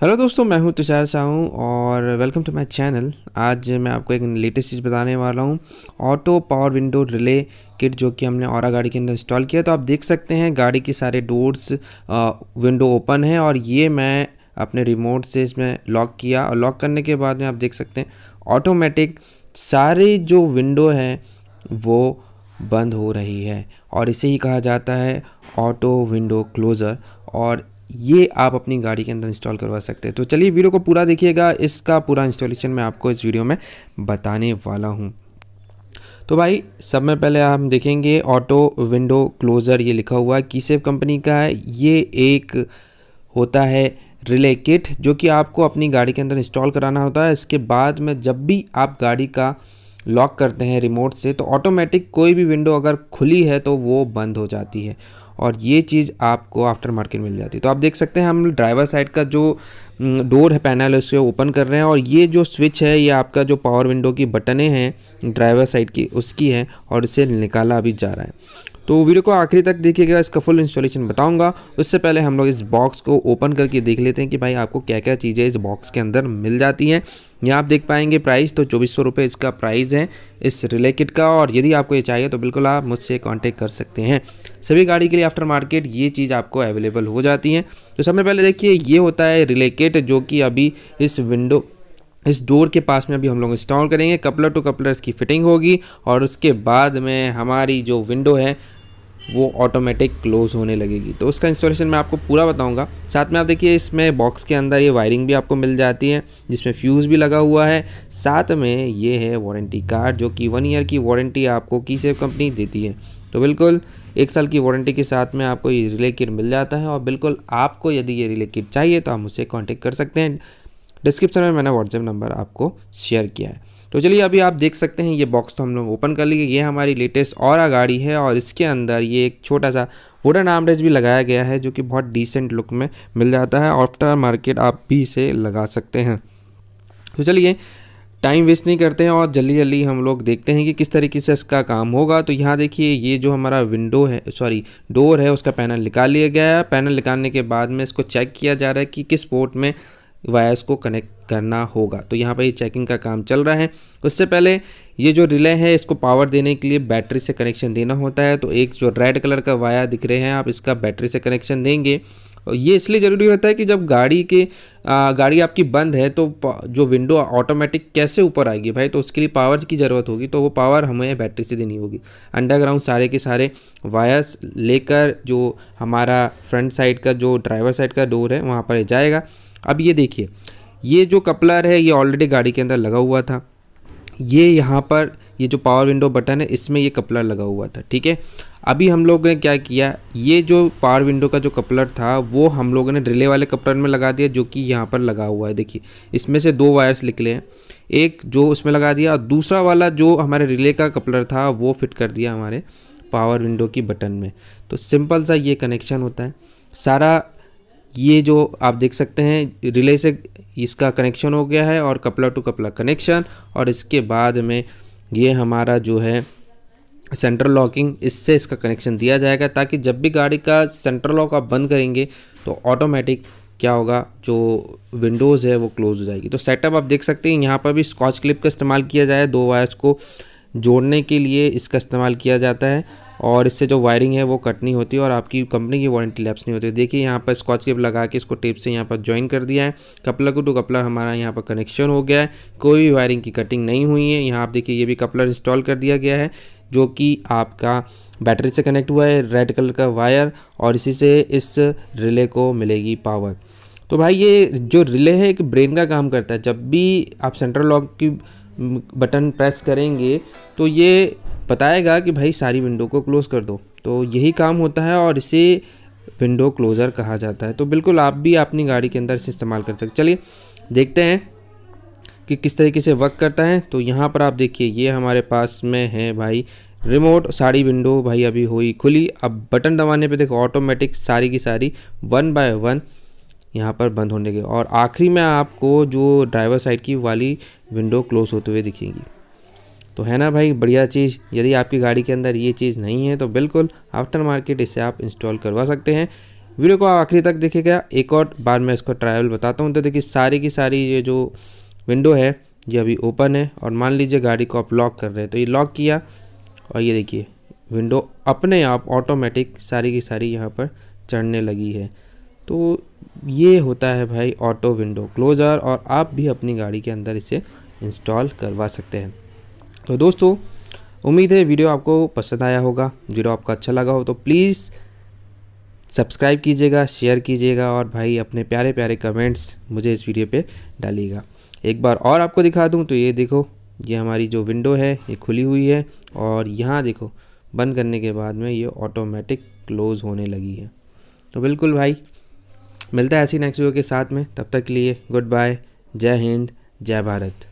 Hello दोस्तों, मैं हूँ तुषार साहू और वेलकम टू माय चैनल आज मैं आपको एक लेटेस्ट चीज़ बताने वाला हूँ auto power window relay kit जो कि हमने और गाड़ी के अंदर इंस्टॉल किया तो आप देख सकते हैं, गाड़ी के सारे डोर्स विंडो ओपन है और ये मैं अपने रिमोट से इसमें लॉक किया और लॉक करने के बाद में आप देख सकते हैं ऑटोमेटिक सारे जो विंडो है, वो बंद हो रही है। और इसे ही कहा जाता है ऑटो विंडो क्लोज़र और ये आप अपनी गाड़ी के अंदर इंस्टॉल करवा सकते हैं। तो चलिए वीडियो को पूरा देखिएगा, इसका पूरा इंस्टॉलेशन मैं आपको इस वीडियो में बताने वाला हूँ। तो भाई, सब में पहले हम देखेंगे ऑटो विंडो क्लोज़र ये लिखा हुआ है कीसेफ कंपनी का है। ये एक होता है रिले किट जो कि आपको अपनी गाड़ी के अंदर इंस्टॉल कराना होता है। इसके बाद में जब भी आप गाड़ी का लॉक करते हैं रिमोट से तो ऑटोमेटिक कोई भी विंडो अगर खुली है तो वो बंद हो जाती है। और ये चीज़ आपको आफ्टर मार्केट मिल जाती है। तो आप देख सकते हैं हम ड्राइवर साइड का जो डोर है पैनल है उसे ओपन कर रहे हैं और ये जो स्विच है, ये आपका जो पावर विंडो की बटने हैं ड्राइवर साइड की, उसकी है और इसे निकाला अभी जा रहा है। तो वीडियो को आखिरी तक देखिएगा, इसका फुल इंस्टॉलेशन बताऊँगा। उससे पहले हम लोग इस बॉक्स को ओपन करके देख लेते हैं कि भाई आपको क्या क्या चीज़ें इस बॉक्स के अंदर मिल जाती हैं। यहाँ आप देख पाएँगे प्राइस तो चौबीस सौ इसका प्राइस है इस रिले किट का। और यदि आपको ये चाहिए तो बिल्कुल आप मुझसे कांटेक्ट कर सकते हैं। सभी गाड़ी के लिए आफ्टर मार्केट ये चीज़ आपको अवेलेबल हो जाती है। तो सबसे पहले देखिए, ये होता है रिले किट जो कि अभी इस विंडो इस डोर के पास में अभी हम लोग इंस्टॉल करेंगे। कपलर टू कपलर इसकी फिटिंग होगी और उसके बाद में हमारी जो विंडो है वो ऑटोमेटिक क्लोज होने लगेगी। तो उसका इंस्टॉलेशन मैं आपको पूरा बताऊँगा। साथ में आप देखिए, इसमें बॉक्स के अंदर ये वायरिंग भी आपको मिल जाती है, जिसमें फ्यूज़ भी लगा हुआ है। साथ में ये है वारंटी कार्ड जो कि वन ईयर की वारंटी आपको की सेव कंपनी देती है। तो बिल्कुल, एक साल की वारंटी के साथ में आपको ये रिले किट मिल जाता है और बिल्कुल आपको यदि ये रिले किट चाहिए तो आप मुझसे कॉन्टेक्ट कर सकते हैं। डिस्क्रिप्शन में मैंने व्हाट्सएप नंबर आपको शेयर किया है। तो चलिए अभी आप देख सकते हैं, ये बॉक्स तो हम लोग ओपन कर लिए। ये हमारी लेटेस्ट और गाड़ी है और इसके अंदर ये एक छोटा सा वुडन आमरेज भी लगाया गया है, जो कि बहुत डिसेंट लुक में मिल जाता है। आफ्टर मार्केट आप भी इसे लगा सकते हैं। तो चलिए टाइम वेस्ट नहीं करते हैं और जल्दी जल्दी हम लोग देखते हैं कि किस तरीके से इसका काम होगा। तो यहाँ देखिए, ये जो हमारा विंडो है सॉरी डोर है, उसका पैनल निकाल लिया गया है। पैनल निकालने के बाद में इसको चेक किया जा रहा है कि किस पोर्ट में वायर्स को कनेक्ट करना होगा। तो यहाँ पर ये चेकिंग का काम चल रहा है। उससे पहले ये जो रिले है इसको पावर देने के लिए बैटरी से कनेक्शन देना होता है। तो एक जो रेड कलर का वायर दिख रहे हैं आप इसका बैटरी से कनेक्शन देंगे। और ये इसलिए ज़रूरी होता है कि जब गाड़ी के आ, गाड़ी आपकी बंद है तो जो विंडो ऑटोमेटिक कैसे ऊपर आएगी भाई? तो उसके लिए पावर की ज़रूरत होगी। तो वो पावर हमें बैटरी से देनी होगी। अंडरग्राउंड सारे के सारे वायर्स लेकर जो हमारा फ्रंट साइड का जो ड्राइवर साइड का डोर है वहाँ पर जाएगा। अब ये देखिए, ये जो कपलर है, ये ऑलरेडी गाड़ी के अंदर लगा हुआ था। ये यहाँ पर, ये जो पावर विंडो बटन है, इसमें ये कपलर लगा हुआ था, ठीक है? अभी हम लोग ने क्या किया, ये जो पावर विंडो का जो कपलर था, वो हम लोगों ने रिले वाले कपलर में लगा दिया, जो कि यहाँ पर लगा हुआ है। देखिए, इसमें से दो वायर्स निकले हैं, एक जो उसमें लगा दिया और दूसरा वाला जो हमारे रिले का कपलर था, वो फिट कर दिया हमारे पावर विंडो की बटन में। तो सिंपल सा ये कनेक्शन होता है। सारा ये जो आप देख सकते हैं रिले से इसका कनेक्शन हो गया है और कपला टू कपला कनेक्शन और इसके बाद में ये हमारा जो है सेंट्रल लॉकिंग इससे इसका कनेक्शन दिया जाएगा ताकि जब भी गाड़ी का सेंट्रल लॉक आप बंद करेंगे तो ऑटोमेटिक क्या होगा, जो विंडोज़ है वो क्लोज हो जाएगी। तो सेटअप आप देख सकते हैं, यहाँ पर भी स्कॉच क्लिप का इस्तेमाल किया जाए, दो वायर्स को जोड़ने के लिए इसका इस्तेमाल किया जाता है और इससे जो वायरिंग है वो कट नहीं होती और आपकी कंपनी की वारंटी लैप्स नहीं होती। देखिए, यहाँ पर स्कॉच केप लगा के इसको टेप से यहाँ पर ज्वाइन कर दिया है। कपलर टू कपलर हमारा यहाँ पर कनेक्शन हो गया है। कोई भी वायरिंग की कटिंग नहीं हुई है। यहाँ आप देखिए, ये भी कपलर इंस्टॉल कर दिया गया है, जो कि आपका बैटरी से कनेक्ट हुआ है रेड कलर का वायर और इसी से इस रिले को मिलेगी पावर तो भाई, ये जो रिले है, एक ब्रेन का काम करता है। जब भी आप सेंट्रल लॉक की बटन प्रेस करेंगे तो ये बताएगा कि भाई सारी विंडो को क्लोज़ कर दो। तो यही काम होता है और इसे विंडो क्लोज़र कहा जाता है। तो बिल्कुल आप भी अपनी गाड़ी के अंदर इसे इस्तेमाल कर सकते चलिए देखते हैं कि किस तरीके से वर्क करता है। तो यहाँ पर आप देखिए, ये हमारे पास में है भाई रिमोट सारी विंडो भाई अभी हुई खुली। अब बटन दबाने पे देखो ऑटोमेटिक सारी की सारी वन बाय वन यहाँ पर बंद होने के। और आखिरी में आपको जो ड्राइवर साइड की वाली विंडो क्लोज होते हुए दिखेगी। तो है ना भाई, बढ़िया चीज़। यदि आपकी गाड़ी के अंदर ये चीज़ नहीं है तो बिल्कुल आफ्टर मार्केट इसे आप इंस्टॉल करवा सकते हैं। वीडियो को आखिरी तक देखेगा एक और बार मैं इसको ट्रायल बताता हूँ। तो देखिए, सारी की सारी ये जो विंडो है, ये अभी ओपन है। और मान लीजिए गाड़ी को आप लॉक कर रहे हैं तो ये लॉक किया। और ये देखिए विंडो अपने आप ऑटोमेटिक सारी की सारी यहाँ पर चढ़ने लगी है। तो ये होता है भाई ऑटो विंडो क्लोज़र और आप भी अपनी गाड़ी के अंदर इसे इंस्टॉल करवा सकते हैं। तो दोस्तों, उम्मीद है वीडियो आपको पसंद आया होगा। वीडियो आपको अच्छा लगा हो तो प्लीज़ सब्सक्राइब कीजिएगा शेयर कीजिएगा और भाई अपने प्यारे प्यारे कमेंट्स मुझे इस वीडियो पे डालिएगा। एक बार और आपको दिखा दूँ तो ये देखो, ये हमारी जो विंडो है, ये खुली हुई है और यहाँ देखो, बंद करने के बाद में ये ऑटोमेटिक क्लोज़ होने लगी है। तो बिल्कुल भाई मिलता है ऐसी नेक्स्ट वीडियो के साथ में। तब तक के लिए गुड बाय जय हिंद, जय भारत।